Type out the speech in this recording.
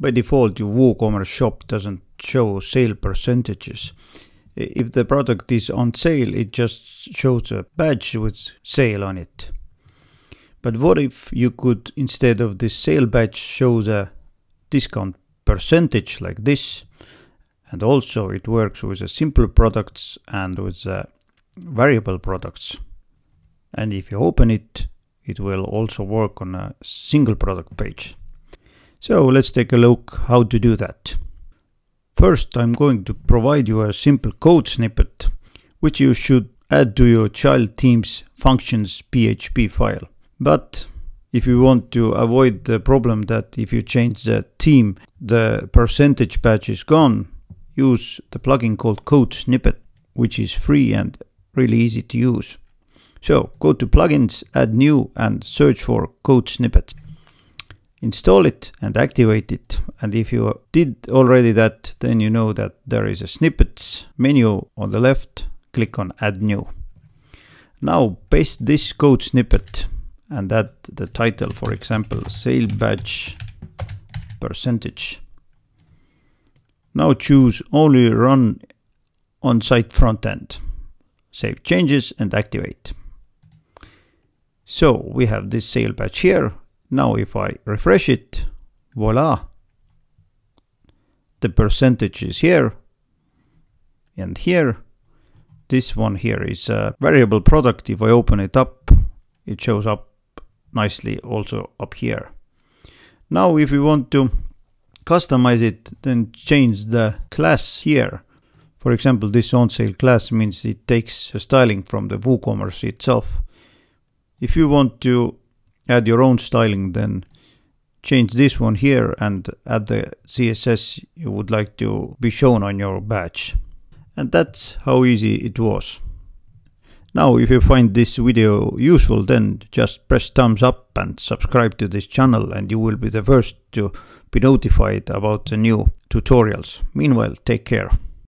By default, your WooCommerce shop doesn't show sale percentages. If the product is on sale, it just shows a badge with sale on it. But what if you could, instead of this sale badge, show the discount percentage like this? And also it works with the simple products and with the variable products. And if you open it, it will also work on a single product page. So let's take a look how to do that. First, I'm going to provide you a simple code snippet, which you should add to your child theme's functions PHP file. But if you want to avoid the problem that if you change the theme, the percentage patch is gone, use the plugin called Code Snippet, which is free and really easy to use. So go to plugins, add new and search for Code Snippet install it and activate it. And if you did already that, then you know that there is a snippets menu on the left, click on add new. Now paste this code snippet and add the title, for example, sale badge percentage. Now choose only run on site front end. Save changes and activate. So we have this sale badge here now if I refresh it, voila, the percentage is here and here. This one here is a variable product. If I open it up, it shows up nicely also up here. Now if we want to customize it, then change the class here. For example, this on sale class means it takes a styling from the WooCommerce itself. If you want to add your own styling then change this one here and add the CSS you would like to be shown on your badge. And that's how easy it was. Now if you find this video useful then just press thumbs up and subscribe to this channel and you will be the first to be notified about the new tutorials. Meanwhile, take care.